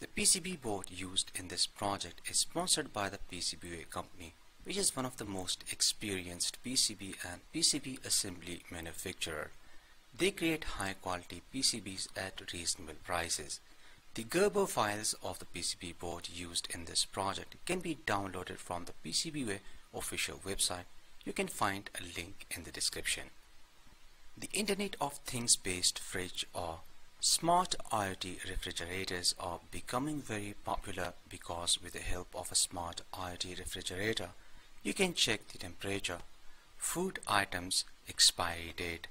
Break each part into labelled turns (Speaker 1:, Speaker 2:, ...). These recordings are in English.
Speaker 1: The PCB board used in this project is sponsored by the PCBWay company, which is one of the most experienced PCB and PCB assembly manufacturer. They create high quality PCBs at reasonable prices. The Gerber files of the PCB board used in this project can be downloaded from the PCBWay official website. You can find a link in the description. The Internet of Things based fridge or Smart IoT refrigerators are becoming very popular because with the help of a smart IoT refrigerator, you can check the temperature, food items, expiry date,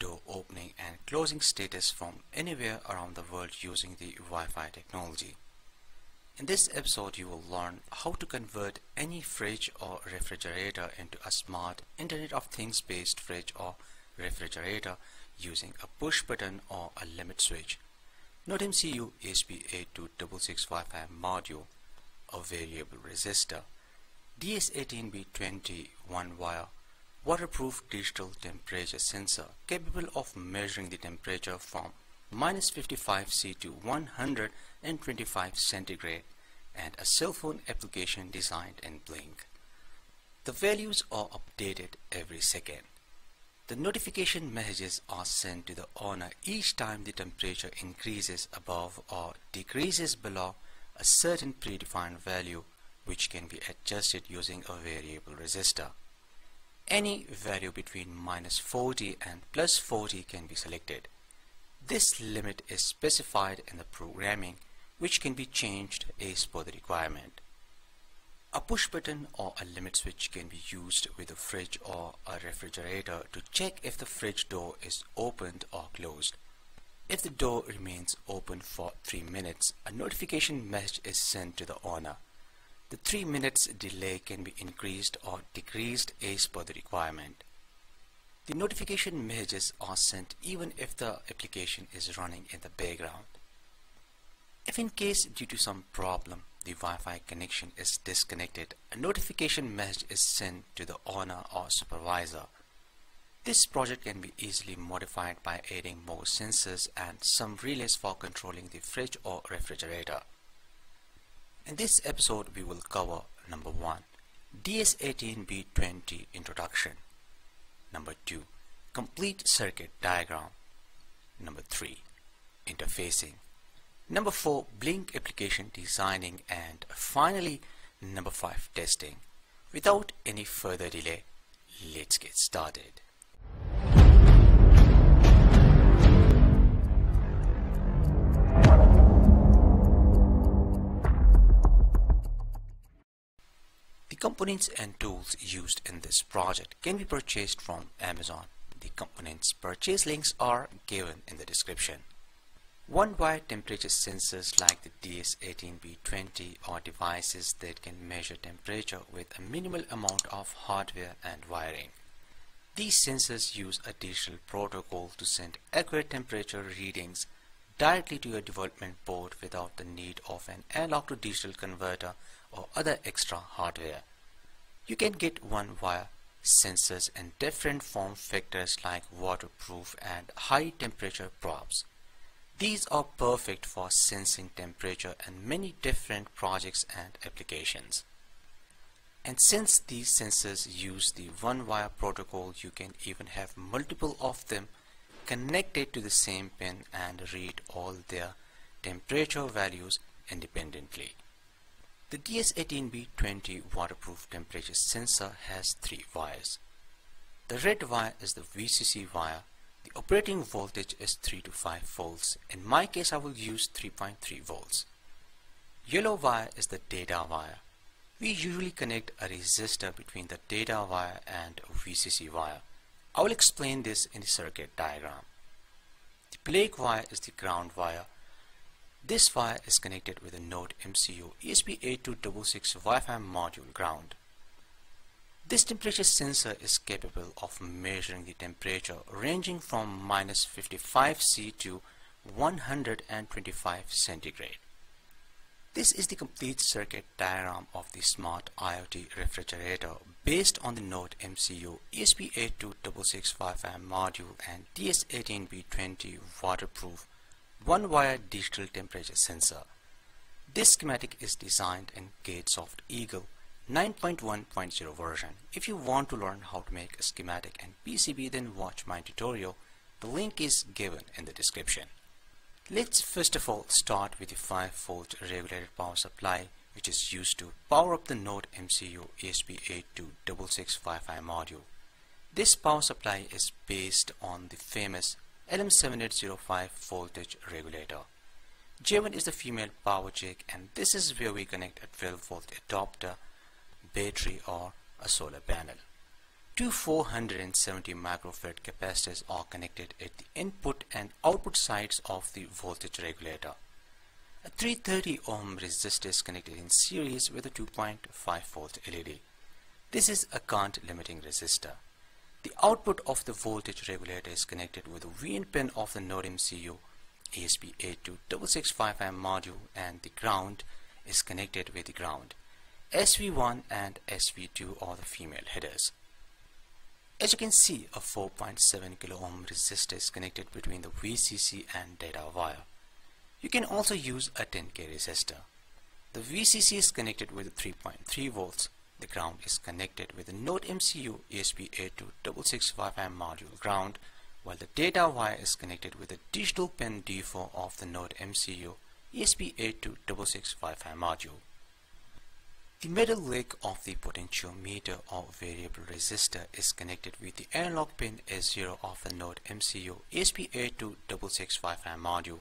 Speaker 1: door opening and closing status from anywhere around the world using the Wi-Fi technology. In this episode you will learn how to convert any fridge or refrigerator into a smart Internet of Things based fridge or refrigerator using a push button or a limit switch. NodeMCU ESP826655 module, a variable resistor, DS18B20 one-wire waterproof digital temperature sensor capable of measuring the temperature from minus 55 C to 125 centigrade and a cell phone application designed in Blynk. The values are updated every second. The notification messages are sent to the owner each time the temperature increases above or decreases below a certain predefined value which can be adjusted using a variable resistor. Any value between minus 40 and plus 40 can be selected. This limit is specified in the programming which can be changed as per the requirement. A push button or a limit switch can be used with a fridge or a refrigerator to check if the fridge door is opened or closed. If the door remains open for 3 minutes, a notification message is sent to the owner. The 3 minutes delay can be increased or decreased as per the requirement. The notification messages are sent even if the application is running in the background. If in case due to some problem the Wi-Fi connection is disconnected, a notification message is sent to the owner or supervisor. This project can be easily modified by adding more sensors and some relays for controlling the fridge or refrigerator. In this episode we will cover number 1 DS18B20 introduction number 2 complete circuit diagram number 3 interfacing Number 4 Blynk application designing and finally number 5 testing. Without any further delay, let's get started. The components and tools used in this project can be purchased from Amazon. The components purchase links are given in the description. One-wire temperature sensors like the DS18B20 are devices that can measure temperature with a minimal amount of hardware and wiring. These sensors use a digital protocol to send accurate temperature readings directly to your development board without the need of an analog to digital converter or other extra hardware. You can get one-wire sensors in different form factors like waterproof and high temperature probes. These are perfect for sensing temperature in many different projects and applications. And since these sensors use the one-wire protocol, you can even have multiple of them connected to the same pin and read all their temperature values independently. The DS18B20 waterproof temperature sensor has three wires. The red wire is the VCC wire the operating voltage is 3 to 5 volts. In my case, I will use 3.3 volts. Yellow wire is the data wire. We usually connect a resistor between the data wire and VCC wire. I will explain this in the circuit diagram. The black wire is the ground wire. This wire is connected with a Node MCU ESP8266 Wi-Fi module ground. This temperature sensor is capable of measuring the temperature ranging from minus 55 C to 125 centigrade. This is the complete circuit diagram of the Smart IoT refrigerator based on the Node MCU ESP826655 module and DS18B20 waterproof one-wire digital temperature sensor. This schematic is designed in CadSoft Eagle 9.1.0 version. If you want to learn how to make a schematic and PCB then watch my tutorial. The link is given in the description. Let's first of all start with the 5 volt regulated power supply which is used to power up the Node MCU ESP826655 module. This power supply is based on the famous LM7805 voltage regulator. J1 is the female power jack and this is where we connect a 12 volt adapter, battery or a solar panel. Two 470 microfarad capacitors are connected at the input and output sides of the voltage regulator. A 330 ohm resistor is connected in series with a 2.5 volt LED. This is a current limiting resistor. The output of the voltage regulator is connected with the VN pin of the Node MCU ESP826655 module and the ground is connected with the ground. SV1 and SV2 are the female headers. As you can see, a 4.7 kilo ohm resistor is connected between the VCC and data wire. You can also use a 10k resistor. The VCC is connected with 3.3 volts. The ground is connected with the Node MCU ESP826655 module ground, while the data wire is connected with the digital pin D4 of the Node MCU ESP826655 module. The middle leg of the potentiometer or variable resistor is connected with the analog pin A0 of the Node MCU ESP826655 module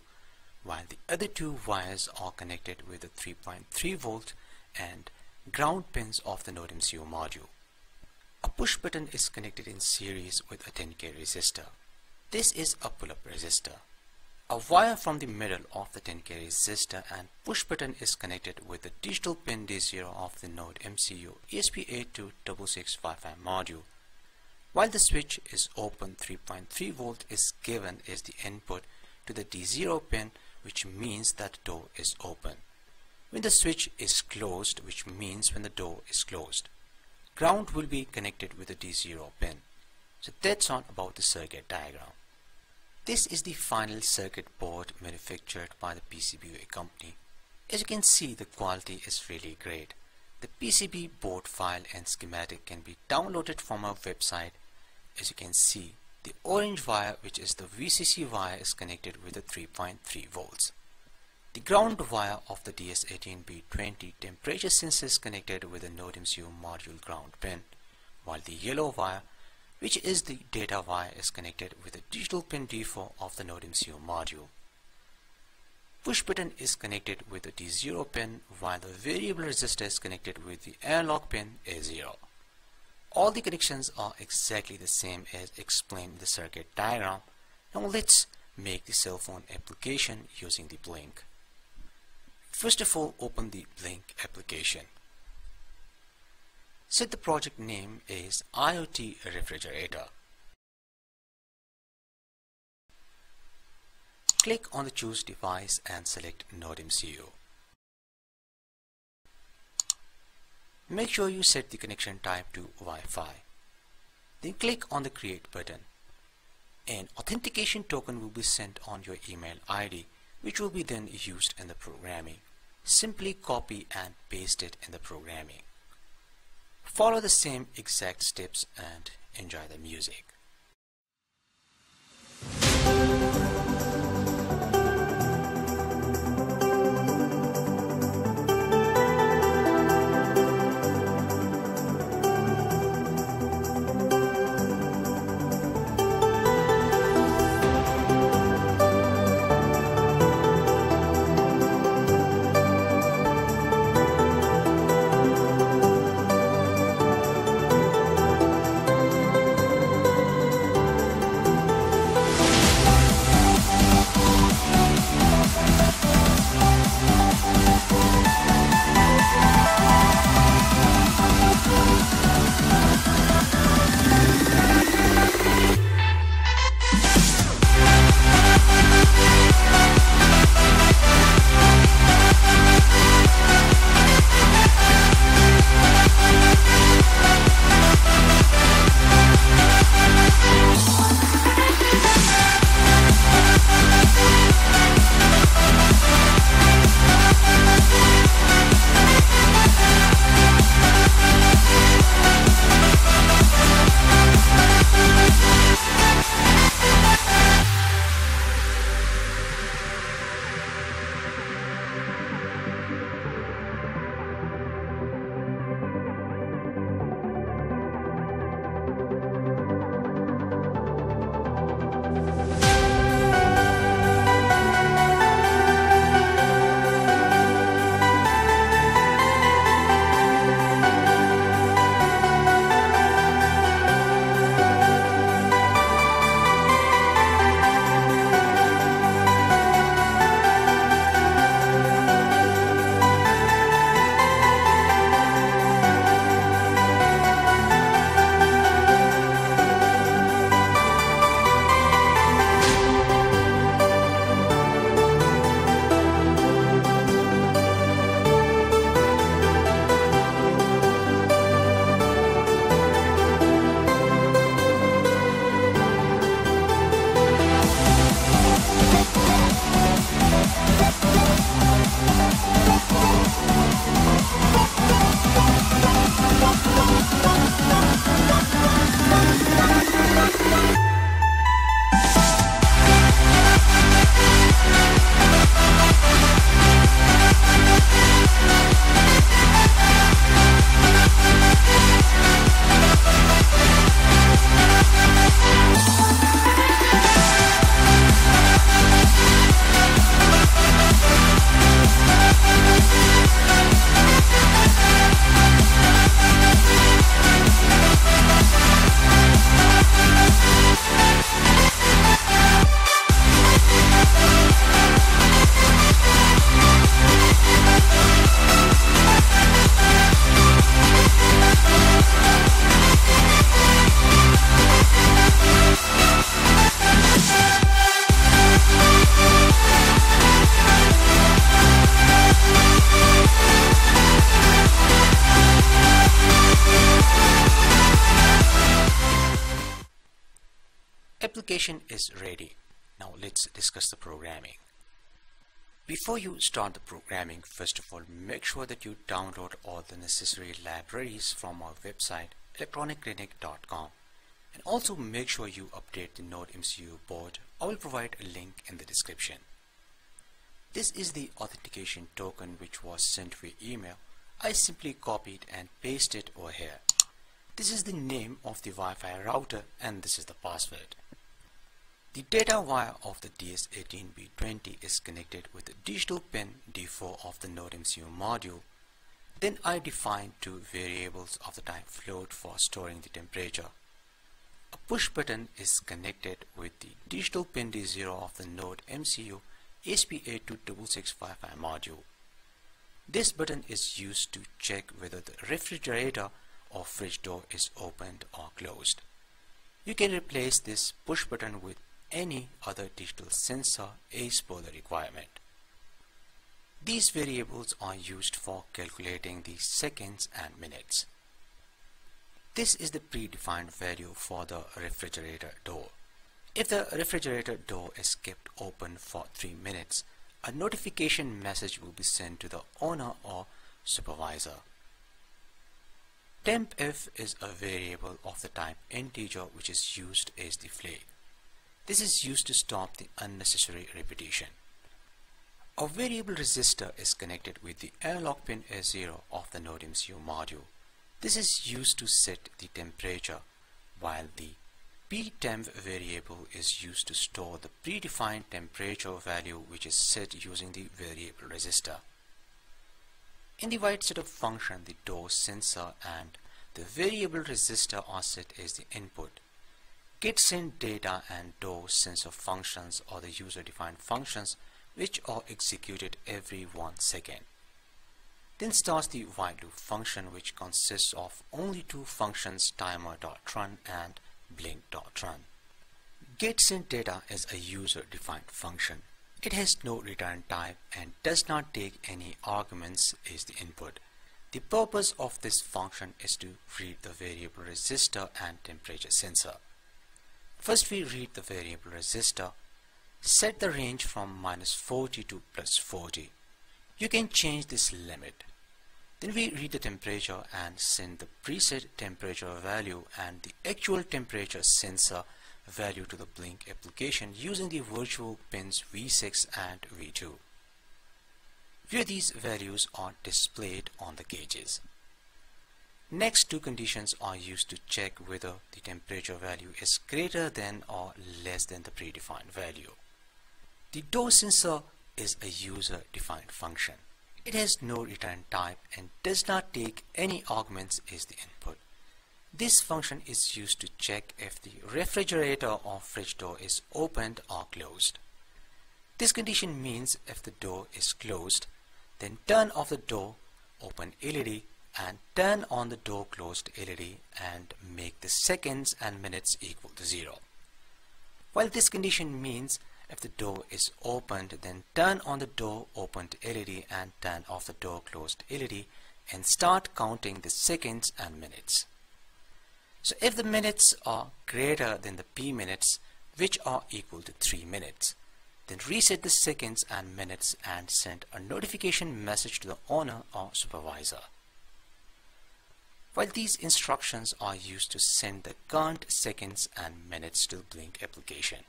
Speaker 1: while the other two wires are connected with the 3.3 volt and ground pins of the Node MCU module. A push button is connected in series with a 10k resistor. This is a pull-up resistor. A wire from the middle of the 10k resistor and push button is connected with the digital pin D0 of the Node MCU ESP826655 module. While the switch is open 3.3 volt is given as the input to the D0 pin which means that the door is open. When the switch is closed, which means when the door is closed. Ground will be connected with the D0 pin. So that's all about the circuit diagram. This is the final circuit board manufactured by the PCBWay company. As you can see, the quality is really great. The PCB board file and schematic can be downloaded from our website. As you can see, the orange wire which is the VCC wire is connected with the 3.3 volts. The ground wire of the DS18B20 temperature sensor is connected with the NodeMCU module ground pin, while the yellow wire which is the data wire is connected with the digital pin D4 of the Node MCU module. Push button is connected with the D0 pin while the variable resistor is connected with the analog pin A0. All the connections are exactly the same as explained in the circuit diagram. Now let's make the cell phone application using the Blynk. First of all, open the Blynk application. Set the project name as IoT Refrigerator. Click on the Choose Device and select Node MCU. Make sure you set the connection type to Wi-Fi. Then click on the Create button. An authentication token will be sent on your email ID which will be then used in the programming. Simply copy and paste it in the programming. Follow the same exact steps and enjoy the music. Application is ready. Now let's discuss the programming. Before you start the programming, first of all, make sure that you download all the necessary libraries from our website electroniclinic.com and also make sure you update the Node MCU board. I will provide a link in the description. This is the authentication token which was sent via email. I simply copied and pasted over here. This is the name of the Wi-Fi router and this is the password. The data wire of the DS18B20 is connected with the digital pin D4 of the NodeMCU module. Then I define two variables of the type float for storing the temperature. A push button is connected with the digital pin D0 of the Node MCU ESP826655 module. This button is used to check whether the refrigerator or fridge door is opened or closed. You can replace this push button with any other digital sensor as per the requirement. These variables are used for calculating the seconds and minutes. This is the predefined value for the refrigerator door. If the refrigerator door is kept open for 3 minutes, a notification message will be sent to the owner or supervisor. Tempf is a variable of the type integer which is used as the flag. This is used to stop the unnecessary repetition. A variable resistor is connected with the analog pin A0 of the NodeMCU module. This is used to set the temperature while the ptemp variable is used to store the predefined temperature value which is set using the variable resistor. In the void setup function, the door sensor and the variable resistor are set as the input send data and door sensor functions are the user-defined functions which are executed every one second. Then starts the void loop function which consists of only two functions timer.run and Blynk.run. GetSendData is a user-defined function. It has no return type and does not take any arguments as the input. The purpose of this function is to read the variable resistor and temperature sensor. First we read the variable resistor, set the range from minus 40 to plus 40. You can change this limit. Then we read the temperature and send the preset temperature value and the actual temperature sensor value to the Blynk application using the virtual pins V6 and V2. Where these values are displayed on the gauges. Next two conditions are used to check whether the temperature value is greater than or less than the predefined value. The door sensor is a user-defined function. It has no return type and does not take any arguments as the input. This function is used to check if the refrigerator or fridge door is opened or closed. This condition means if the door is closed, then turn off the door, open LED and turn on the door closed LED and make the seconds and minutes equal to 0. While this condition means if the door is opened then turn on the door opened LED and turn off the door closed LED and start counting the seconds and minutes. So if the minutes are greater than the P minutes which are equal to 3 minutes then reset the seconds and minutes and send a notification message to the owner or supervisor. While these instructions are used to send the current seconds and minutes to Blynk application.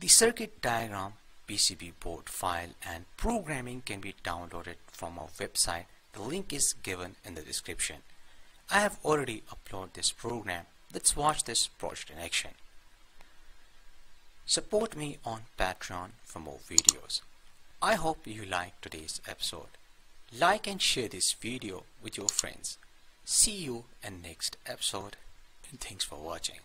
Speaker 1: The circuit diagram, PCB board file and programming can be downloaded from our website. The link is given in the description. I have already uploaded this program. Let's watch this project in action. Support me on Patreon for more videos. I hope you liked today's episode. Like and share this video with your friends. See you in next episode and thanks for watching.